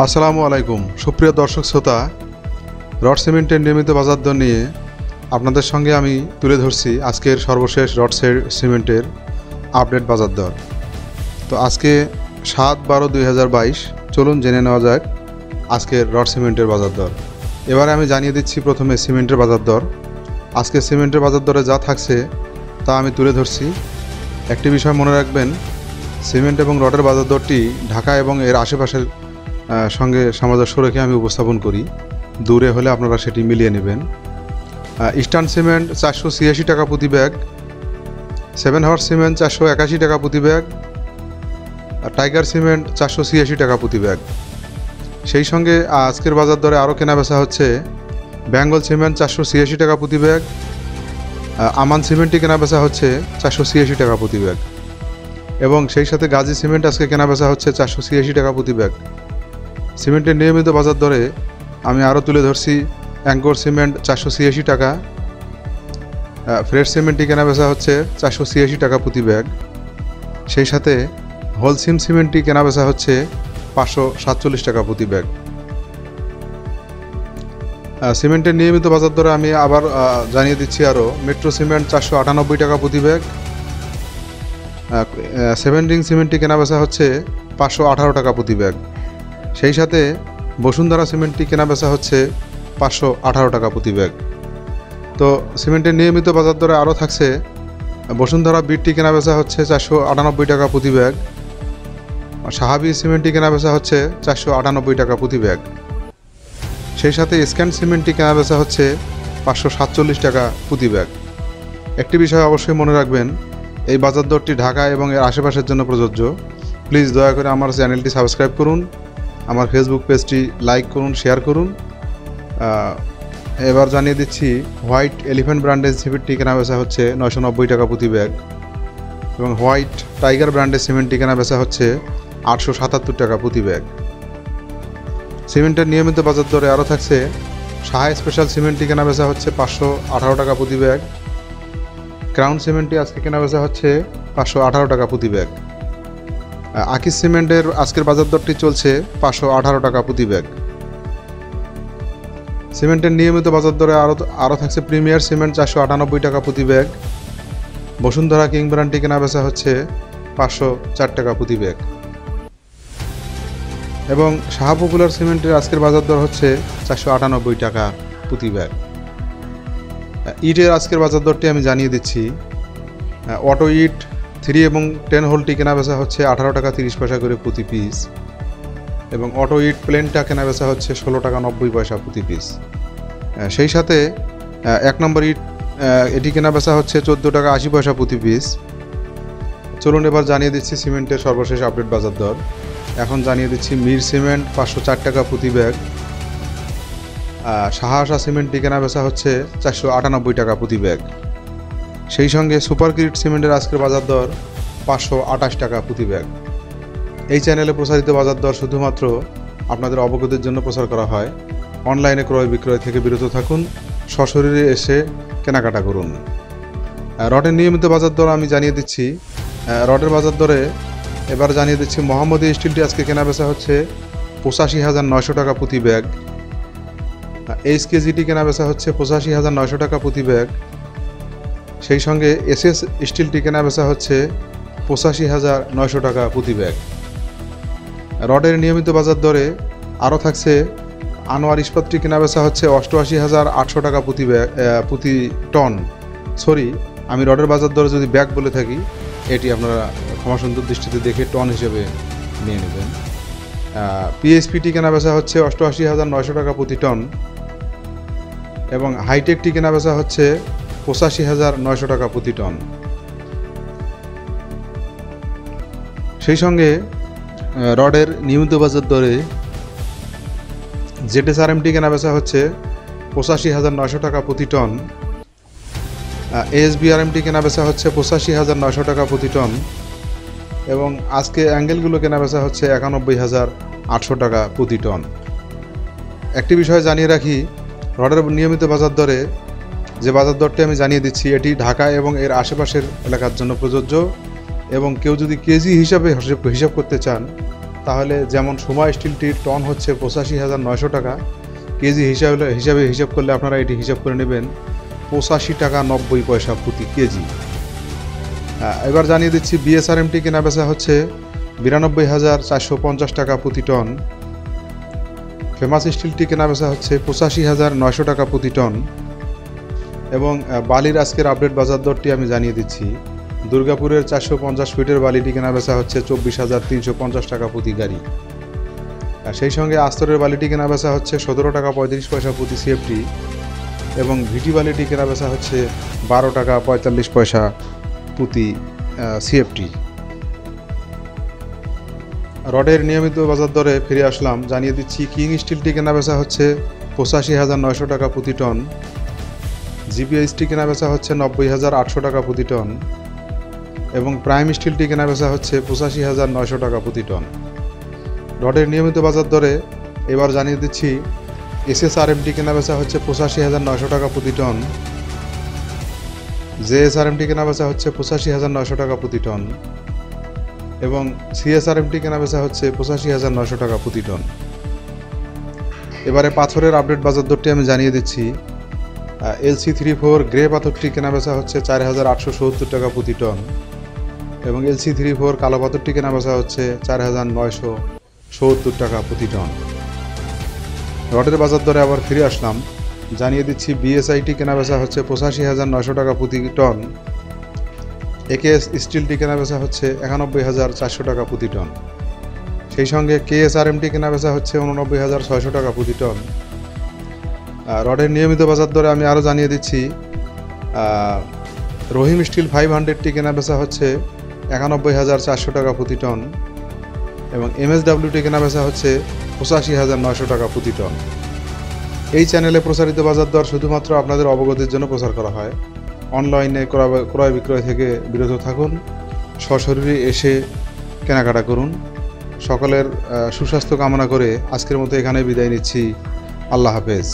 আসসালামু আলাইকুম। সুপ্রিয় দর্শক শ্রোতা, রড সিমেন্টের নিয়মিত বাজার দর নিয়ে আপনাদের সঙ্গে আমি তুলে ধরছি আজকের সর্বশেষ রড সিমেন্টের আপডেট বাজার দর। তো আজকে সাত বারো দুই চলুন জেনে নেওয়া যাক আজকের রড সিমেন্টের বাজার দর। এবারে আমি জানিয়ে দিচ্ছি প্রথমে সিমেন্টের বাজার দর। আজকে সিমেন্টের বাজার দরে যা থাকছে তা আমি তুলে ধরছি। একটি বিষয় মনে রাখবেন, সিমেন্ট এবং রডের বাজার দরটি ঢাকা এবং এর আশেপাশের সঙ্গে সামঞ্জস্য রেখে আমি উপস্থাপন করি। দূরে হলে আপনারা সেটি মিলিয়ে নেবেন। ইস্টার্ন সিমেন্ট চারশো ছিয়াশি টাকা প্রতি ব্যাগ সেভেন হর্স সিমেন্ট চারশো একাশি টাকা প্রতি ব্যাগ টাইগার সিমেন্ট চারশো ছিয়াশি টাকা প্রতি ব্যাগ। সেই সঙ্গে আজকের বাজার দরে আরও কেনা বেচা হচ্ছে বেঙ্গল সিমেন্ট চারশো ছিয়াশি টাকা প্রতি ব্যাগ আমান সিমেন্টটি কেনা বেচা হচ্ছে চারশো ছিয়াশি টাকা প্রতি ব্যাগ। এবং সেই সাথে গাজী সিমেন্ট আজকে কেনা বেচা হচ্ছে চারশো ছিয়াশি টাকা প্রতি ব্যাগ। সিমেন্টের নিয়মিত বাজার দরে আমি আরও তুলে ধরছি অ্যাঙ্কর সিমেন্ট চারশো ছিয়াশি টাকা। ফ্রেশ সিমেন্টটি কেনা বেচা হচ্ছে চারশো ছিয়াশি টাকা প্রতি ব্যাগ। সেই সাথে হোলসিম সিমেন্টটি কেনা বেচা হচ্ছে পাঁচশো সাতচল্লিশ টাকা প্রতি ব্যাগ। সিমেন্টের নিয়মিত বাজার দরে আমি আবার জানিয়ে দিচ্ছি আরও, মেট্রো সিমেন্ট চারশো আটানব্বই টাকা প্রতি ব্যাগ। সেভেন রিং সিমেন্টটি কেনা বেচা হচ্ছে পাঁচশো আঠারো টাকা প্রতি ব্যাগ। সেই সাথে বসুন্ধরা সিমেন্টটি কেনা বেচা হচ্ছে পাঁচশো আঠারো টাকা প্রতি ব্যাগ। তো সিমেন্টের নিয়মিত বাজার দরে আরও থাকছে, বসুন্ধরা বিটটি কেনা বেচা হচ্ছে চারশো আটানব্বই টাকা প্রতি ব্যাগ। সাহাবি সিমেন্টটি কেনা বেচা হচ্ছে চারশো আটানব্বই টাকা প্রতি ব্যাগ। সেই সাথে স্ক্যান সিমেন্টটি কেনা বেচা হচ্ছে পাঁচশো সাতচল্লিশ টাকা প্রতি ব্যাগ। একটি বিষয় অবশ্যই মনে রাখবেন, এই বাজার দরটি ঢাকা এবং এর আশেপাশের জন্য প্রযোজ্য। প্লিজ দয়া করে আমার চ্যানেলটি সাবস্ক্রাইব করুন। আমার ফেসবুক পেজটি লাইক করুন শেয়ার করুন। এবার জানিয়ে দিচ্ছি হোয়াইট এলিফ্যান্ট ব্র্যান্ডের সিমেন্টটি কেনা বেচা হচ্ছে নয়শো নব্বই টাকা প্রতি ব্যাগ এবং হোয়াইট টাইগার ব্র্যান্ডের সিমেন্টটি কেনা বেচা হচ্ছে আটশো সাতাত্তর টাকা প্রতি ব্যাগ। সিমেন্টের নিয়মিত বাজার দরে আরও থাকছে সাহা স্পেশাল সিমেন্টটি কেনা বেচা হচ্ছে পাঁচশো আঠারো টাকা প্রতি ব্যাগ। ক্রাউন সিমেন্টটি আজকে কেনা বেচা হচ্ছে পাঁচশো আঠারো টাকা প্রতি ব্যাগ। আকিস সিমেন্টের আজকের বাজার দরটি চলছে পাঁচশো আঠারো টাকা প্রতি ব্যাগ। সিমেন্টের নিয়মিত বাজার দরে আরও আরও থাকছে প্রিমিয়ার সিমেন্ট চারশো আটানব্বই টাকা প্রতি ব্যাগ। বসুন্ধরা কিং ব্র্যান্ডটি কেনা বেচা হচ্ছে পাঁচশো চার টাকা প্রতি ব্যাগ। এবং শাহ পপুলার সিমেন্টের আজকের বাজার দর হচ্ছে চারশো আটানব্বই টাকা প্রতি ব্যাগ। ইটের আজকের বাজার দরটি আমি জানিয়ে দিচ্ছি। অটো ইট থ্রি এবং টেন হোলটি কেনা বেচা হচ্ছে আঠারো টাকা তিরিশ পয়সা করে প্রতি পিস এবং অটো ইট প্লেনটা কেনা বেচা হচ্ছে ষোলো টাকা নব্বই পয়সা প্রতি পিস সেই সাথে এক নম্বর ইট এটি কেনা বেচা হচ্ছে চোদ্দ টাকা আশি পয়সা প্রতি পিস চলুন এবার জানিয়ে দিচ্ছি সিমেন্টের সর্বশেষ আপডেট বাজার দর। এখন জানিয়ে দিচ্ছি মির সিমেন্ট পাঁচশো চার টাকা প্রতি ব্যাগ। সাহাসা সিমেন্টটি কেনা বেচা হচ্ছে চারশো আটানব্বই টাকা প্রতি ব্যাগ। সেই সঙ্গে সুপার ক্রিট সিমেন্টের আজকের বাজার দর পাঁচশো আঠাশ টাকা প্রতি ব্যাগ। এই চ্যানেলে প্রসারিত বাজার দর শুধুমাত্র আপনাদের অবগতির জন্য প্রচার করা হয়। অনলাইনে ক্রয় বিক্রয় থেকে বিরত থাকুন, সশরীরে এসে কেনাকাটা করুন। রডের নিয়মিত বাজার দর আমি জানিয়ে দিচ্ছি। রডের বাজার দরে এবার জানিয়ে দিচ্ছি, মোহাম্মদী স্টিলটি আজকে কেনা বেচা হচ্ছে পঁচাশি হাজার নয়শো টাকা প্রতি ব্যাগ। এইচ কেজিটি কেনা বেচা হচ্ছে পঁচাশি হাজার নয়শো টাকা প্রতি ব্যাগ। সেই সঙ্গে এসএস স্টিলটি কেনা বেচা হচ্ছে পঁচাশি হাজার নয়শো টাকা প্রতি ব্যাগ। রডের নিয়মিত বাজার দরে আরও থাকছে আনোয়ার ইস্পাতটি কেনা বেচা হচ্ছে অষ্টআশি হাজার আটশো টাকা প্রতি ব্যাগ প্রতি টন। সরি, আমি রডের বাজার দরে যদি ব্যাগ বলে থাকি, এটি আপনারা ক্ষমা সুন্দর দৃষ্টিতে দেখে টন হিসেবে নিয়ে নেবেন। পিএসপিটি কেনা বেচা হচ্ছে অষ্টআশি হাজার নয়শো টাকা প্রতি টন এবং হাইটেকটি কেনা বেচা হচ্ছে পঁচাশি হাজার নয়শো টাকা প্রতি টন। সেই সঙ্গে রডের নিয়মিত বাজার দরে জেটেস আর এমটি কেনা বেচা হচ্ছে পঁচাশি হাজার নয়শো টাকা প্রতি টন। এএসবিআরএমটি কেনা বেচা হচ্ছে পঁচাশি হাজার নয়শো টাকা প্রতি টন এবং আজকে অ্যাঙ্গেলগুলো কেনা বেচা হচ্ছে একানব্বই হাজার আটশো টাকা প্রতি টন। একটি বিষয় জানিয়ে রাখি, রডের নিয়মিত বাজার দরে যে বাজার দরটি আমি জানিয়ে দিচ্ছি, এটি ঢাকা এবং এর আশেপাশের এলাকার জন্য প্রযোজ্য এবং কেউ যদি কেজি হিসাবে হিসাব করতে চান, তাহলে যেমন সময় স্টিলটির টন হচ্ছে পঁচাশি হাজার নয়শো টাকা, কেজি হিসাবে হিসাবে হিসাব করলে আপনারা এটি হিসাব করে নেবেন পঁচাশি টাকা নব্বই পয়সা প্রতি কেজি। এবার জানিয়ে দিচ্ছি বিএসআরএমটি কেনা বেচা হচ্ছে বিরানব্বই হাজার চারশো পঞ্চাশ টাকা প্রতি টন। ফেমাস স্টিলটি কেনা বেচা হচ্ছে পঁচাশি হাজার নয়শো টাকা প্রতি টন। এবং বালির আজকের আপডেট বাজার দরটি আমি জানিয়ে দিচ্ছি। দুর্গাপুরের চারশো পঞ্চাশ ফিটের বালিটি কেনা বেচা হচ্ছে চব্বিশ হাজার তিনশো পঞ্চাশ টাকা প্রতি গাড়ি। আর সেই সঙ্গে আস্তরের বালিটি কেনা বেচা হচ্ছে সতেরো টাকা পঁয়ত্রিশ পয়সা প্রতি সিএফটি এবং ভিটি বালিটি কেনা বেচা হচ্ছে বারো টাকা পঁয়তাল্লিশ পয়সা প্রতি সিএফটি রডের নিয়মিত বাজার দরে ফিরে আসলাম। জানিয়ে দিচ্ছি, কিং স্টিলটি কেনা বেচা হচ্ছে পঁচাশি হাজার নয়শো টাকা প্রতি টন। জিপিএসটি কেনা বেচা হচ্ছে নব্বই হাজার আটশো টাকা প্রতি টন এবং প্রাইম স্টিলটি কেনা বেচা হচ্ছে পঁচাশি হাজার নয়শো টাকা প্রতি টন। রডের নিয়মিত বাজার দরে এবার জানিয়ে দিচ্ছি এসএসআরএমটি কেনা বেচা হচ্ছে পঁচাশি হাজার নয়শো টাকা প্রতি টন। জেএসআরএমটি কেনা বেচা হচ্ছে পঁচাশি হাজার নয়শো টাকা প্রতি টন এবং সিএসআরএমটি কেনা বেচা হচ্ছে পঁচাশি হাজার নয়শো টাকা প্রতি টন। এবারে পাথরের আপডেট বাজার দরটি আমি জানিয়ে দিচ্ছি এলসি থ্রি ফোর গ্রে পাথরটি কেনা বেচা হচ্ছে চার হাজার আটশো সত্তর টাকা প্রতি টন এবং এলসি থ্রি ফোর কালো পাথরটি কেনা বেচা হচ্ছে চার হাজার নয়শো সত্তর টাকা প্রতি টন। রডের বাজার দরে আবার ফিরে আসলাম। জানিয়ে দিচ্ছি বিএসআইটি কেনা বেচা হচ্ছে পঁচাশি হাজার নয়শো টাকা প্রতি টন। একেএস স্টিলটি কেনা বেচা হচ্ছে একানব্বই হাজার চারশো টাকা প্রতি টন। সেই সঙ্গে কেএসআরএমটি কেনা বেচা হচ্ছে উননব্বই হাজার ছয়শো টাকা প্রতি টন। রডের নিয়মিত বাজার দরে আমি আরও জানিয়ে দিচ্ছি রহিম স্টিল ফাইভ হান্ড্রেডটি কেনা বেচা হচ্ছে একানব্বই হাজার চারশো টাকা প্রতি টন এবং এমএসডাব্লিউটি কেনা বেচা হচ্ছে পঁচাশি হাজার নয়শো টাকা প্রতি টন। এই চ্যানেলে প্রচারিত বাজার দর শুধুমাত্র আপনাদের অবগতির জন্য প্রচার করা হয়। অনলাইনে ক্রয় ক্রয় বিক্রয় থেকে বিরত থাকুন, সশরীরে এসে কেনাকাটা করুন। সকলের সুস্বাস্থ্য কামনা করে আজকের মতো এখানে বিদায় নিচ্ছি। আল্লাহ হাফেজ।